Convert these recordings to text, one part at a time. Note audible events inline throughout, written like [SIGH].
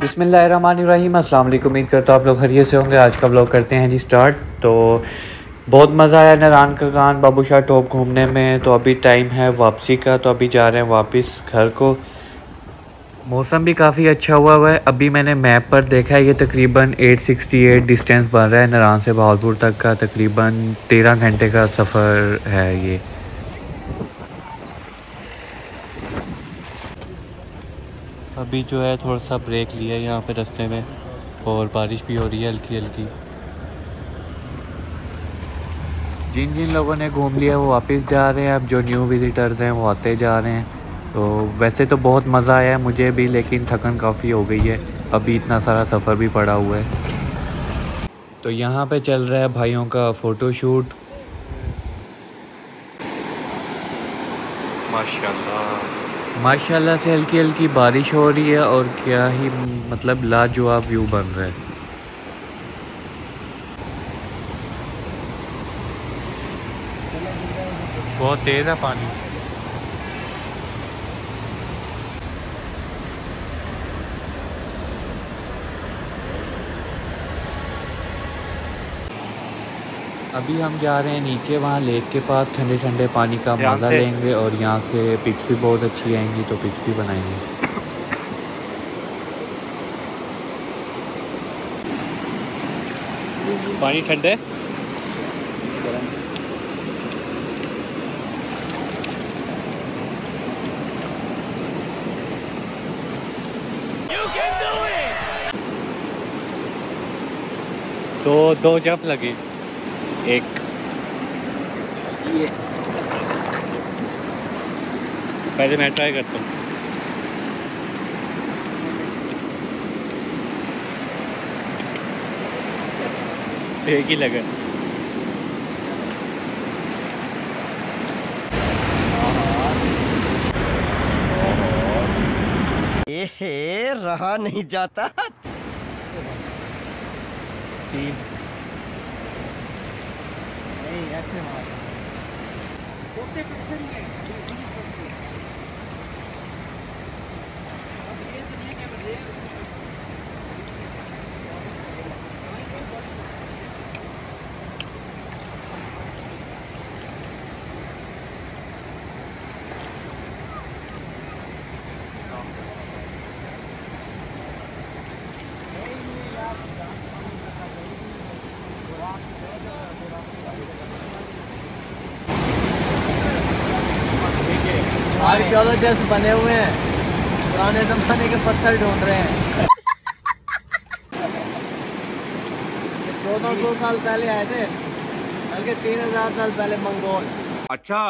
बिसमीम अल्लाम उम्मीद करता हूँ आप लोग खरीय से होंगे। आज का ब्लॉग करते हैं जी स्टार्ट तो बहुत मज़ा आया नारान का कान बाबू शाह टॉप घूमने में। तो अभी टाइम है वापसी का। तो अभी जा रहे हैं वापस घर को। मौसम भी काफ़ी अच्छा हुआ हुआ है। अभी मैंने मैप पर देखा है, ये तकरीबन 868 डिस्टेंस बन रहा है नारान से बहादुर तक का। तकरीबन 13 घंटे का सफ़र है ये। अभी जो है थोड़ा सा ब्रेक लिया है यहाँ पे रास्ते में और बारिश भी हो रही है हल्की हल्की। जिन जिन लोगों ने घूम लिया वो वापस जा रहे हैं। अब जो न्यू विज़िटर्स हैं वो आते जा रहे हैं। तो वैसे तो बहुत मज़ा आया है मुझे भी, लेकिन थकन काफ़ी हो गई है। अभी इतना सारा सफ़र भी पड़ा हुआ है। तो यहाँ पे चल रहा है भाइयों का फ़ोटोशूट माशाल्लाह। माशाल्लाह से हल्की हल्की बारिश हो रही है और क्या ही मतलब लाजवाब व्यू बन रहा है। बहुत तेज़ है पानी। अभी हम जा रहे हैं नीचे वहाँ लेक के पास ठंडे ठंडे पानी का मज़ा लेंगे और यहाँ से पिक्स भी बहुत अच्छी आएँगी तो पिक्स भी बनाएँगे। पानी ठंडे? तो दो जंप लगे। एक ये पहले मैं ट्राई करता हूँ। एक ही लगा। रहा नहीं जाता। तीन। Hey, that's him. Don't take. Archaeologist बने हुए हैं। पुराने जमाने के पत्थर ढूंढ रहे हैं। चौदह सौ साल पहले आए थे बल्कि तीन हज़ार साल पहले मंगोल। अच्छा।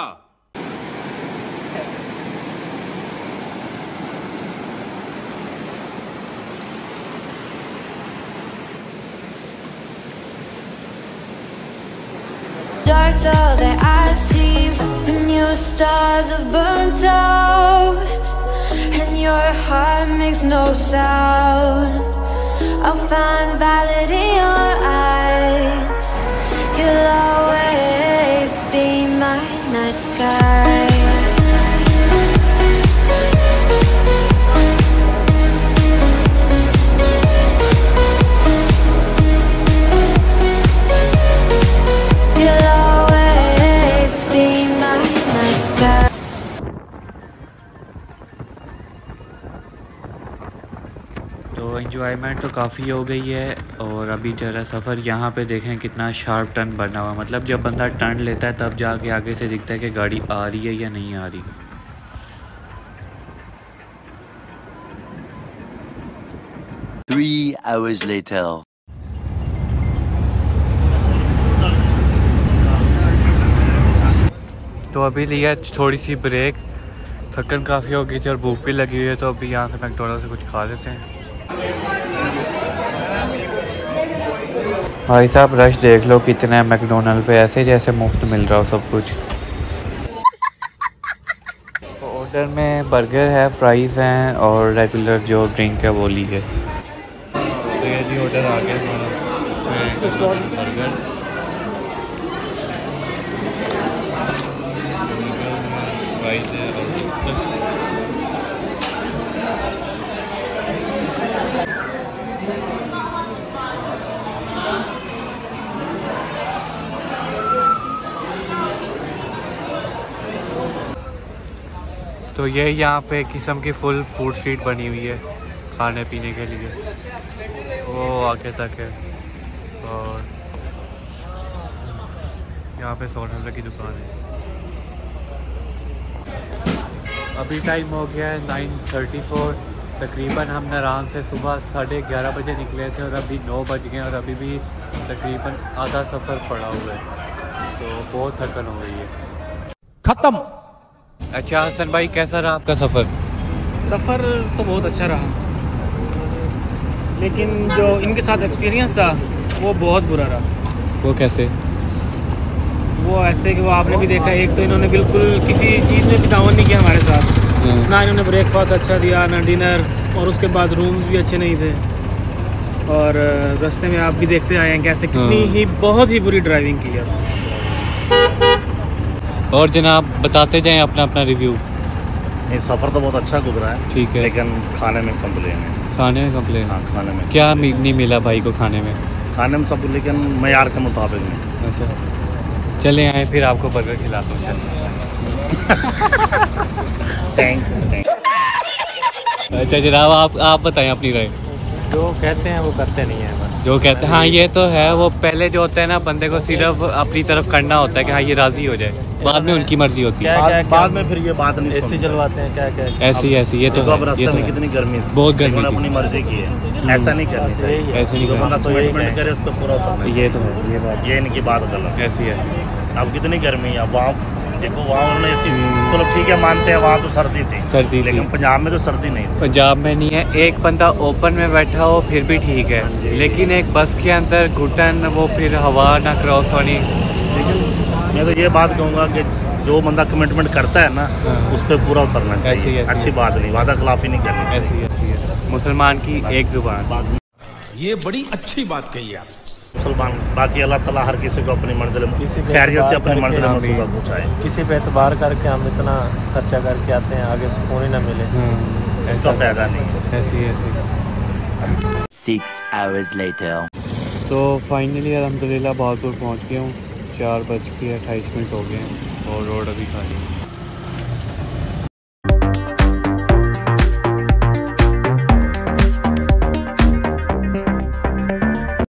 Dark all that I see. Your stars have burnt out And your heart makes no sound. I'll find valid in your eyes. You'll always be my night sky तो इन्जॉयमेंट तो काफ़ी हो गई है और अभी जरा सफ़र यहाँ पे देखें कितना शार्प टर्न बना हुआ मतलब जब बंदा टर्न लेता है तब जाके आगे से दिखता है कि गाड़ी आ रही है या नहीं आ रही। Three hours later. तो अभी लिया थोड़ी सी ब्रेक थकन काफ़ी हो गई थी और भूख भी लगी हुई है तो अभी यहाँ से मैकडोनल्ड से कुछ खा लेते हैं। भाई साहब रश देख लो कितना है मैकडोनल्ड पे ऐसे जैसे मुफ़्त मिल रहा हो सब कुछ। ऑर्डर में बर्गर है फ्राइज़ हैं और रेगुलर जो ड्रिंक है वो ली है। तो ये जी ऑर्डर आ गया हमारा। बर्गर फ्राइज़ तो ये यहाँ पे किस्म की फुल फ़ूड स्ट्रीट बनी हुई है खाने पीने के लिए। वो आगे तक है। और यहाँ पे सोलर की दुकान है। अभी टाइम हो गया है नाइन थर्टी फोर तकरीबन हम नारायण से सुबह साढ़े ग्यारह बजे निकले थे और अभी नौ बज गए और अभी भी तकरीबन आधा सफ़र पड़ा हुआ है। तो बहुत थकन हो गई है। खत्म। अच्छा हसन भाई कैसा रहा आपका सफ़र? सफ़र तो बहुत अच्छा रहा। लेकिन जो इनके साथ एक्सपीरियंस था वो बहुत बुरा रहा। वो कैसे? वो ऐसे कि वो आपने भी देखा एक तो इन्होंने बिल्कुल किसी चीज़ में भी दावन नहीं किया हमारे साथ। ना इन्होंने ब्रेकफास्ट अच्छा दिया ना डिनर और उसके बाद रूम्स भी अच्छे नहीं थे। और रास्ते में आप भी देखते आए हैं कैसे कितनी हाँ। ही बहुत ही बुरी ड्राइविंग की है। और जनाब बताते जाएँ अपना अपना रिव्यू नहीं सफ़र तो बहुत अच्छा गुजरा है ठीक है। लेकिन खाने में कंप्लेन है। खाने में कम्प्लेन हाँ खाने में क्या नहीं मिला भाई को खाने में? खाने में सब लेकिन मैार के मुताबिक नहीं। अच्छा। चले आए फिर आपको बर्गर खिलाता हूँ थैंक थैंक [LAUGHS] अच्छा जनाब आप आप बताएँ अपनी राय। जो कहते हैं वो करते नहीं है जो कहते हैं हाँ ये तो है वो पहले जो होता है ना बंदे को सिर्फ़ अपनी तरफ़ करना होता है कि हाँ ये राज़ी हो जाए। बाद में उनकी मर्ज़ी होती है। बाद, बाद में फिर ये बात नहीं सुनते। चलवाते हैं क्या क्या ऐसी ऐसी ये तो अब रास्ते ये तो में कितनी गर्मी बहुत गर्मी अपनी मर्ज़ी की है। ऐसा नहीं करनी यही चाहिए। है। ऐसे नहीं करना। बंदा तो कमिटमेंट करे उस पर ये तो है ये बात ये इनकी बात गलत ऐसी है। है अब कितनी गर्मी है वहाँ देखो वहाँ उन्होंने ऐसी चलो ठीक है मानते हैं वहाँ तो सर्दी थी। सर्दी लेकिन पंजाब में तो सर्दी नहीं थी। पंजाब में नहीं है। एक बंदा ओपन में बैठा हो फिर भी ठीक है। लेकिन एक बस के अंदर घुटन वो फिर हवा ना क्रॉस होनी लेकिन मैं तो ये बात कहूँगा कि जो बंदा कमिटमेंट करता है ना हाँ। उस पर पूरा उतरना चाहिए। अच्छी बात नहीं वादा खिलाफी नहीं करनी ऐसी मुसलमान की एक ज़ुबान। ये बड़ी अच्छी बात कही आप मुसलमान बाकी अल्लाह ताला हर किसी को अपनी मंजिल खैरियत से अपनी मंजिल पहुँचाए। किसी पे एतबार करके हम इतना खर्चा करके आते हैं आगे सुकून ही ना मिले। इसका फ़ायदा नहीं है। ऐसी ऐसी। Six hours later. तो फाइनली अलहमदिल्ला बहादुर पहुँच गया हूँ। चार बज के अट्ठाईस मिनट हो गए हैं और रोड अभी खाली है।